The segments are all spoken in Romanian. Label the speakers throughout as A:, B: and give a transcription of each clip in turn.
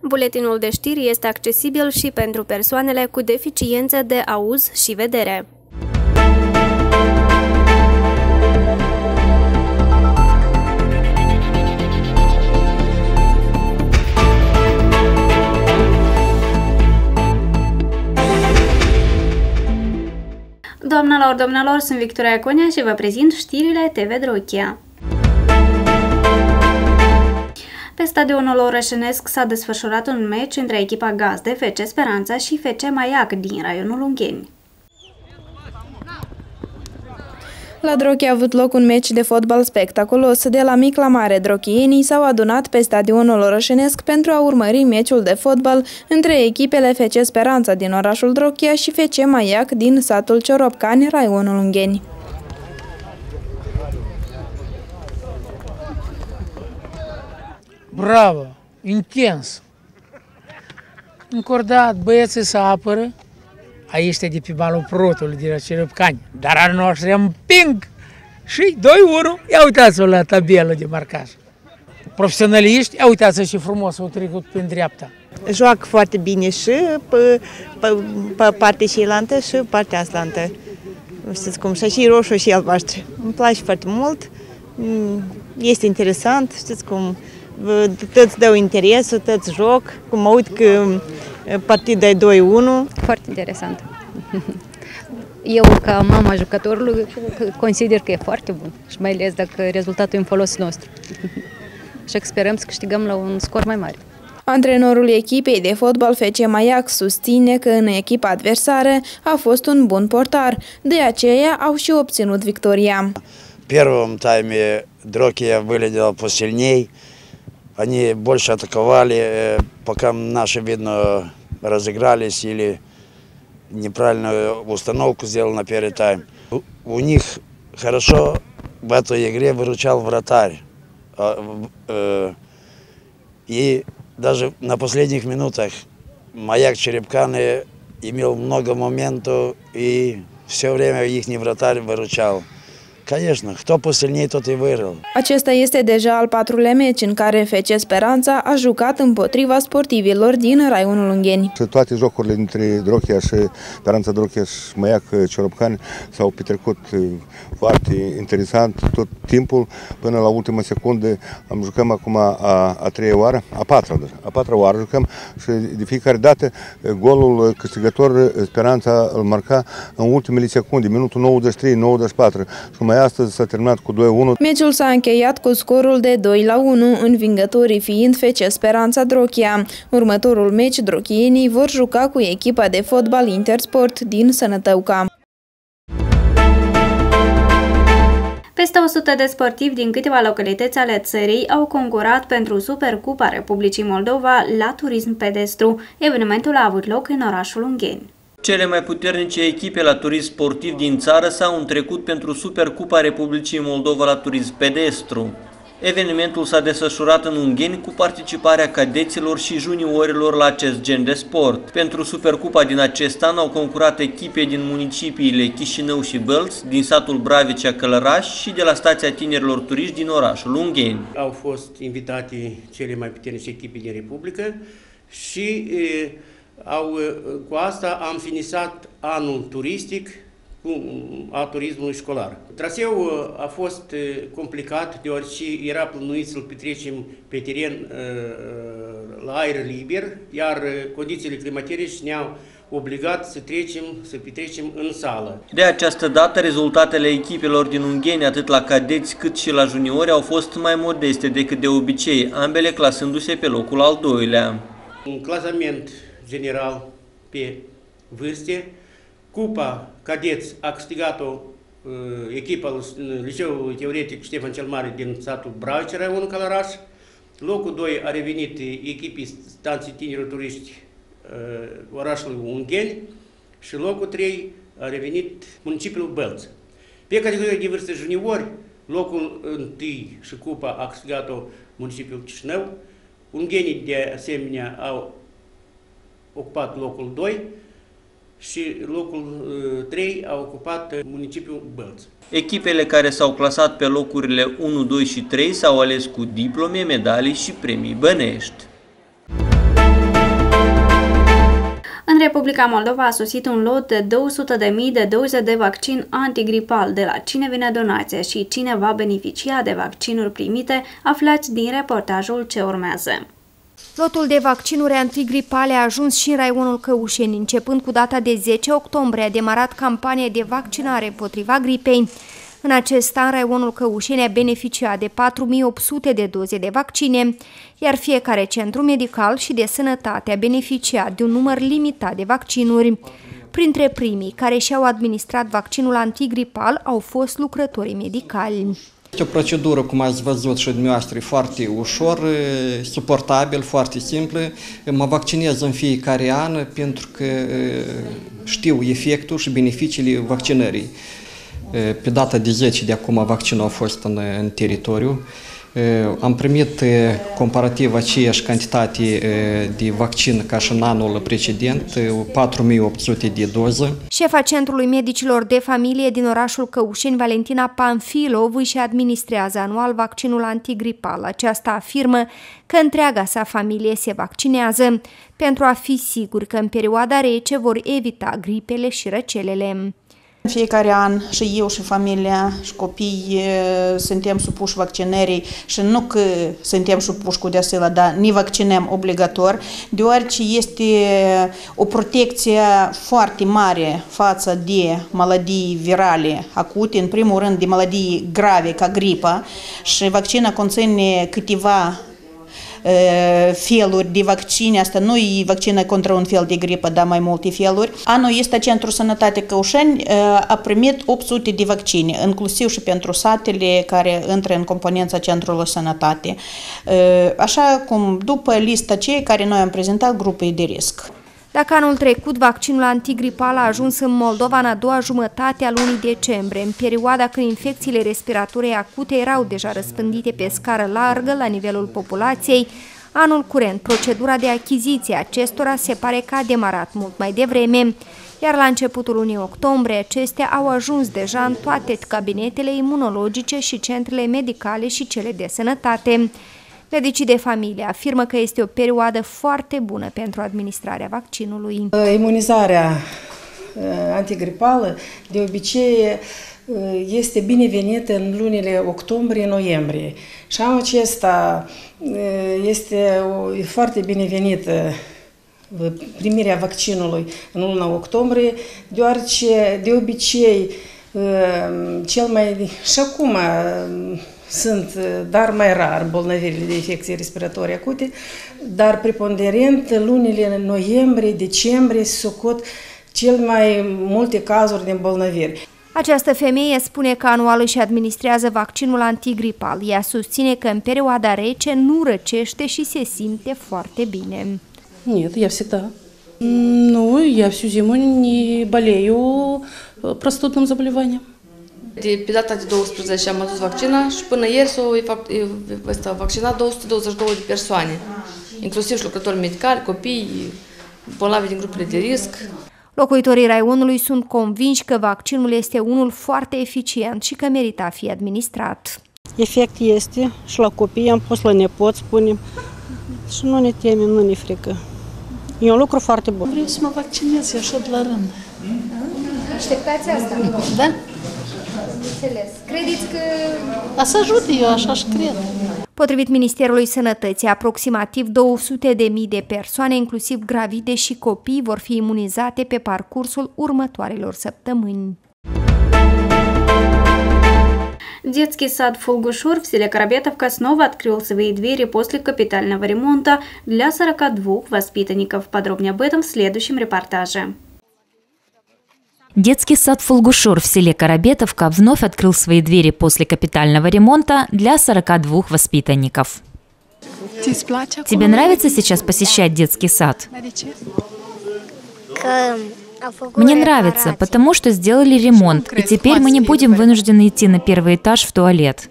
A: Buletinul de știri este accesibil și pentru persoanele cu deficiențe de auz și vedere. Doamnelor, domnilor, sunt Victoria Conia și vă prezint știrile TV Drochia. Pe stadionul Orășenesc s-a desfășurat un meci între echipa gazde FC Speranța și FC Maiac din raionul Ungheni. La Drochi a avut loc un meci de fotbal spectaculos. De la mic la mare, drochienii s-au adunat pe stadionul orășenesc pentru a urmări meciul de fotbal între echipele FC Speranța din orașul Drochia și FC Maiac din satul Cioropcani, raionul Ungheni.
B: Bravo! Intens! Încordat, băieții se apără, aici de pe malul protului din acele cani, dar al noștri împing și 2-1, ia uitați-vă la tabelă de marcaj. Profesionaliști, ia uitați-vă și frumos au trecut prin dreapta.
C: Joacă foarte bine și pe, pe, pe partea cealaltă și partea aslantă. Știți cum, și roșu și albaștri. Îmi place foarte mult, mm, este interesant, știți cum, toți dau interesul, toți joc, cum mă uit că partida e 2-1.
D: Foarte interesant. Eu, ca mama jucătorului, consider că e foarte bun și mai ales dacă rezultatul e în folosul nostru. și sperăm să câștigăm la un scor mai mare.
A: Antrenorul echipei de fotbal FC Maiac susține că în echipa adversară a fost un bun portar, de aceea au și obținut victoria.
E: Первом тайме Дрокия выглядела посильней, они больше атаковали, пока наши, видно, разыгрались или неправильную установку сделал на первый тайм. У них хорошо в этой игре выручал вратарь. И даже на последних минутах маяк Черепканы имел много моментов и все время их не вратарь выручал. Конечно, кто посильнее, тот и выиграл.
A: Acesta este deja al patrulea meci în care FC Speranța a jucat împotriva sportivilor din raionul Ungheni.
F: Toate jocurile dintre Drochia și Speranța Drochia și Măiac Ciorobcani s-au petrecut foarte interesant tot timpul, până la ultima secundă. Am jucăm acum a, a treia oară, a patra, a patra oară jucăm și de fiecare dată golul câștigător Speranța îl marca în ultimele secunde, minutul 93-94 și mai astăzi s-a terminat cu 2-1.
A: Meciul s-a încheiat cu scorul de 2 la 1, învingătorii fiind FC Speranța Drochia. Următorul meci, drochienii vor juca cu echipa de fotbal Intersport din Sănătăuca. Peste 100 de sportivi din câteva localități ale țării au concurat pentru Supercupa Republicii Moldova la turism pedestru. Evenimentul a avut loc în orașul Ungheni.
G: Cele mai puternice echipe la turism sportiv din țară s-au întrecut pentru Supercupa Republicii Moldova la turism pedestru. Evenimentul s-a desfășurat în Ungheni cu participarea cadeților și juniorilor la acest gen de sport. Pentru Supercupa din acest an au concurat echipe din municipiile Chișinău și Bălți, din satul Bravicea Călăraș și de la stația tinerilor turiști din orașul Ungheni.
H: Au fost invitate cele mai puternice echipe din Republică și e, au, cu asta am finisat anul turistic cu a turismului școlar. Traseul a fost complicat deoarece era plănuit să-l petrecem pe teren la aer liber, iar condițiile climaterice ne-au obligat să trecem, să petrecem în sală.
G: De această dată, rezultatele echipelor din Ungheni, atât la cadeți cât și la juniori, au fost mai modeste decât de obicei, ambele clasându-se pe locul al doilea.
H: Un clasament general pe vârste. Cupa cadeți a câștigat-o uh, echipa Liceului Teoretic Ștefan cel Mare din satul Braice, raionul Călăraș. Locul 2 a revenit echipii stanții tineri turiști uh, orașului Ungheni și locul 3 a revenit municipiul Bălți. Pe categoria de vârstă juniori, locul 1 și cupa a câștigat-o municipiul Chișinău. Unghenii de asemenea au ocupat locul 2 și locul 3 a ocupat municipiul Bălți.
G: Echipele care s-au clasat pe locurile 1, 2 și 3 s-au ales cu diplome, medalii și premii bănești.
I: Republica Moldova a sosit un lot de 200.000 de doze de vaccin antigripal. De la cine vine donația și cine va beneficia de vaccinuri primite, aflați din reportajul ce urmează.
J: Lotul de vaccinuri antigripale a ajuns și în raionul Căușeni. Începând cu data de 10 octombrie a demarat campania de vaccinare împotriva gripei. În acest an, raionul Căușeni a beneficiat de 4800 de doze de vaccine, iar fiecare centru medical și de sănătate a beneficiat de un număr limitat de vaccinuri. Printre primii care și-au administrat vaccinul antigripal au fost lucrătorii medicali.
K: Este o procedură, cum ați văzut și dumneavoastră, foarte ușor, suportabil, foarte simplă. Mă vaccinez în fiecare an pentru că știu efectul și beneficiile vaccinării. Pe data de 10 de acum vaccinul a fost în, în teritoriu. Am primit comparativ aceeași cantitate de vaccin ca și în anul precedent, 4800 de doze.
J: Șefa Centrului Medicilor de Familie din orașul Căușeni, Valentina Panfilov, își administrează anual vaccinul antigripal. Aceasta afirmă că întreaga sa familie se vaccinează pentru a fi sigur că în perioada rece vor evita gripele și răcelele.
L: În fiecare an și eu și familia și copii suntem supuși vaccinării și nu că suntem supuși cu deasila, dar ne vaccinăm obligator, deoarece este o protecție foarte mare față de maladii virale acute, în primul rând de maladii grave ca gripa și vaccina conține câteva feluri de vaccine, asta nu e vaccină contra un fel de gripă, dar mai multe feluri. Anul ăsta Centrul Sănătate Căușeni a primit 800 de vaccine, inclusiv și pentru satele care intră în componența Centrului Sănătate. Așa cum după lista cei care noi am prezentat grupei de risc.
J: Dacă anul trecut vaccinul antigripal a ajuns în Moldova în a doua jumătate a lunii decembrie, în perioada când infecțiile respiratorii acute erau deja răspândite pe scară largă la nivelul populației, anul curent procedura de achiziție acestora se pare că a demarat mult mai devreme, iar la începutul lunii octombrie acestea au ajuns deja în toate cabinetele imunologice și centrele medicale și cele de sănătate. Medicii de familie afirmă că este o perioadă foarte bună pentru administrarea vaccinului.
M: Imunizarea antigripală de obicei este binevenită în lunile octombrie-noiembrie și anul acesta este foarte binevenită primirea vaccinului în luna octombrie, deoarece de obicei cel mai și acum sunt, dar mai rar, bolnavirile de infecții respiratorii acute, dar preponderent lunile noiembrie, decembrie socot cel mai multe cazuri de îmbolnăviri.
J: Această femeie spune că anual își administrează vaccinul antigripal. Ea susține că în perioada rece nu răcește și se simte foarte bine.
N: Нет, я всегда. Ну, я всю зиму не болею простудным заболеванием.
O: De, pe data de 12 am adus vaccina și până ieri s-au vaccinat 222 de persoane, inclusiv și lucrători medicali, copii, bolnavi din grupurile de risc.
J: Locuitorii raionului sunt convinși că vaccinul este unul foarte eficient și că merită a fi administrat.
P: Efect este și la copii, am pus la nepot, spunem, și nu ne temem, nu ne frică. E un lucru foarte bun.
N: Vreau să mă vaccinez, eu așa de la rând.
J: Așteptați asta?
N: Da.
J: Înțeles. Credeți că...
N: A să ajute, eu așa și cred.
J: Potrivit Ministerului Sănătății, aproximativ 200 de mii de persoane, inclusiv gravide și copii, vor fi imunizate pe parcursul următoarelor săptămâni.
I: Детский сад «Фолгушур» в селе Коробетовка снова открыл свои двери после капитального ремонта для 42 воспитанников. Подробнее об этом в следующем репортаже.
Q: Детский сад «Фулгушур» в селе Коробетовка вновь открыл свои двери после капитального ремонта для 42 воспитанников. Тебе нравится сейчас посещать детский сад? Мне нравится, потому что сделали ремонт, и теперь мы не будем вынуждены идти на первый этаж в туалет.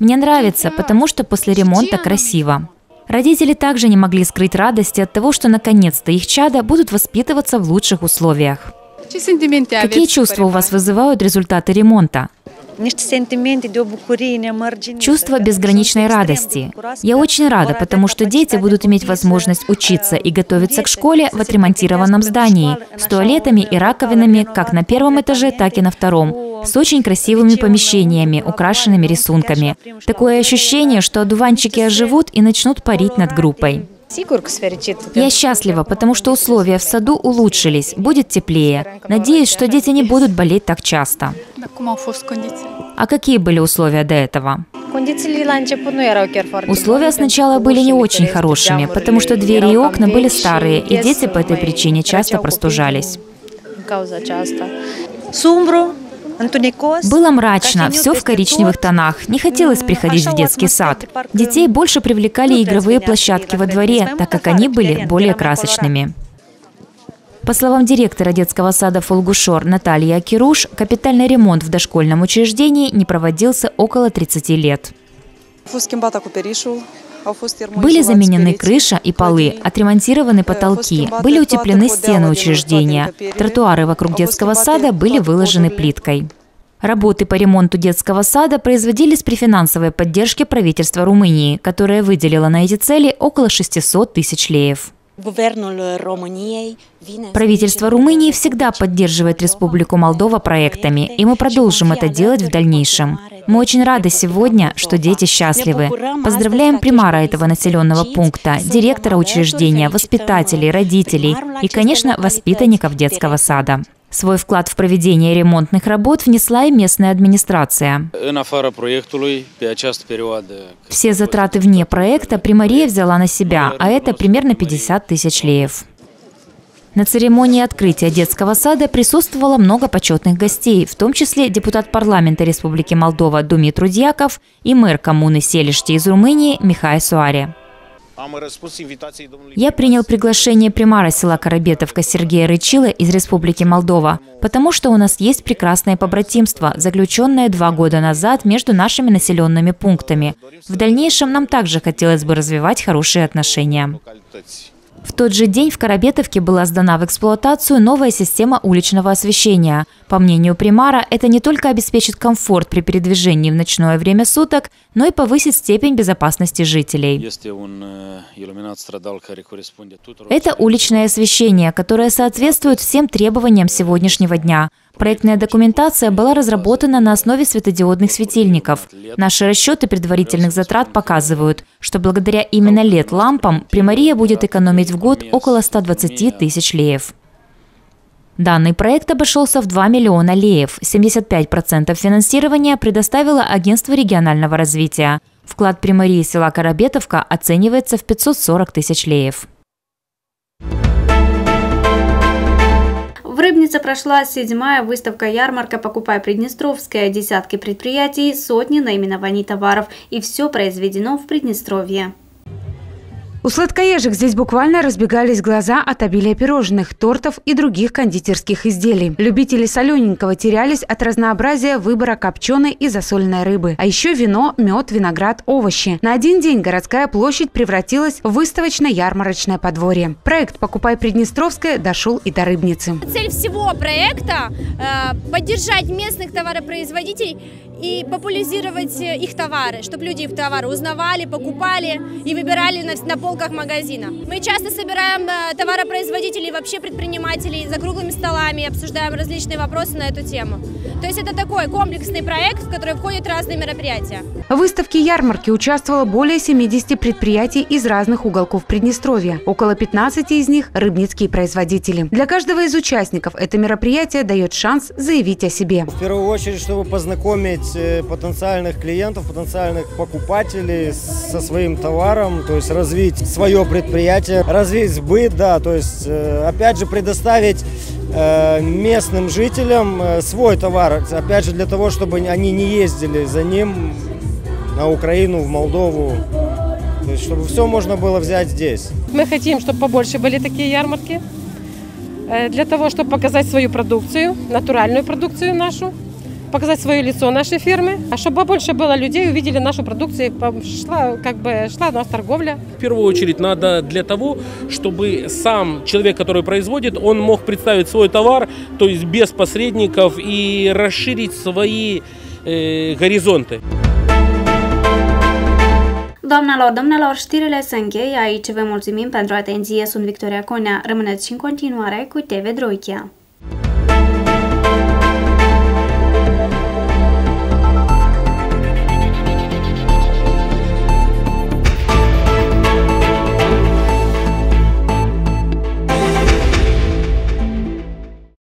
Q: Мне нравится, потому что после ремонта красиво. Родители также не могли скрыть радости от того, что наконец-то их чада будут воспитываться в лучших условиях. Какие чувства у вас вызывают результаты ремонта? Чувство безграничной радости. Я очень рада, потому что дети будут иметь возможность учиться и готовиться к школе в отремонтированном здании, с туалетами и раковинами как на первом этаже, так и на втором, с очень красивыми помещениями, украшенными рисунками. Такое ощущение, что одуванчики оживут и начнут парить над группой. Я счастлива, потому что условия в саду улучшились, будет теплее. Надеюсь, что дети не будут болеть так часто. А какие были условия до этого? Условия сначала были не очень хорошими, потому что двери и окна были старые, и дети по этой причине часто простужались. Было мрачно, все в коричневых тонах. Не хотелось приходить в детский сад. Детей больше привлекали игровые площадки во дворе, так как они были более красочными. По словам директора детского сада «Фолгушор» Натальи Акируш, капитальный ремонт в дошкольном учреждении не проводился около 30 лет. Были заменены крыша и полы, отремонтированы потолки, были утеплены стены учреждения. Тротуары вокруг детского сада были выложены плиткой. Работы по ремонту детского сада производились при финансовой поддержке правительства Румынии, которое выделило на эти цели около 600 тысяч леев. Правительство Румынии всегда поддерживает Республику Молдова проектами, и мы продолжим это делать в дальнейшем. Мы очень рады сегодня, что дети счастливы. Поздравляем примара этого населенного пункта, директора учреждения, воспитателей, родителей и, конечно, воспитанников детского сада. Свой вклад в проведение ремонтных работ внесла и местная администрация. Все затраты вне проекта Примария взяла на себя, а это примерно 50 тысяч леев. На церемонии открытия детского сада присутствовало много почетных гостей, в том числе депутат парламента Республики Молдова Думитру Дьяков и мэр коммуны Селишти из Румынии Михай Суаре. Я принял приглашение примара села Карабетовка Сергея Рычила из Республики Молдова, потому что у нас есть прекрасное побратимство, заключенное два года назад между нашими населенными пунктами. В дальнейшем нам также хотелось бы развивать хорошие отношения. В тот же день в Карабетовке была сдана в эксплуатацию новая система уличного освещения. По мнению примара, это не только обеспечит комфорт при передвижении в ночное время суток, но и повысит степень безопасности жителей. Это уличное освещение, которое соответствует всем требованиям сегодняшнего дня. Проектная документация была разработана на основе светодиодных светильников. Наши расчеты предварительных затрат показывают, что благодаря именно LED-лампам Примария будет экономить в год около 120 тысяч леев. Данный проект обошелся в 2 миллиона леев. 75% финансирования предоставило Агентство регионального развития. Вклад Примарии села Карабетовка оценивается в 540 тысяч леев.
I: Рыбнице прошла седьмая выставка-ярмарка «Покупай Приднестровская». Десятки предприятий, сотни наименований товаров. И все произведено в Приднестровье.
R: У сладкоежек здесь буквально разбегались глаза от обилия пирожных, тортов и других кондитерских изделий. Любители солененького терялись от разнообразия выбора копченой и засоленной рыбы. А еще вино, мед, виноград, овощи. На один день городская площадь превратилась в выставочно-ярмарочное подворье. Проект «Покупай Приднестровское» дошел и до Рыбницы.
S: Цель всего проекта э, – поддержать местных товаропроизводителей и популяризировать э, их товары, чтобы люди их товары узнавали, покупали и выбирали на, на полках магазина. Мы часто собираем э, товаропроизводителей, вообще предпринимателей за круглыми столами, обсуждаем различные вопросы на эту тему. То есть это такой комплексный проект, в который входят разные мероприятия.
R: В выставке ярмарки участвовало более 70 предприятий из разных уголков Приднестровья. Около 15 из них – рыбницкие производители. Для каждого из участников это мероприятие дает шанс заявить о себе.
T: В первую очередь, чтобы познакомить Э, потенциальных клиентов, потенциальных покупателей со своим товаром, то есть развить свое предприятие, развить сбыт, да, то есть э, опять же предоставить э, местным жителям свой товар, опять же для того, чтобы они не ездили за ним на Украину, в Молдову, то есть чтобы все можно было взять здесь.
U: Мы хотим, чтобы побольше были такие ярмарки, для того, чтобы показать свою продукцию, натуральную продукцию нашу, показать свое лицо нашей фирмы, а чтобы побольше было людей, увидели нашу продукцию, шла, как бы, шла у нас торговля.
V: В первую очередь надо для того, чтобы сам человек, который производит, он мог представить свой товар, то есть без посредников и расширить свои горизонты.
I: Doamnelor, domnilor, știrile se încheie aici. Vă mulțumim pentru atenție. Sunt Victoria Conea. Rămâneți și în continuare cu TV Droichia.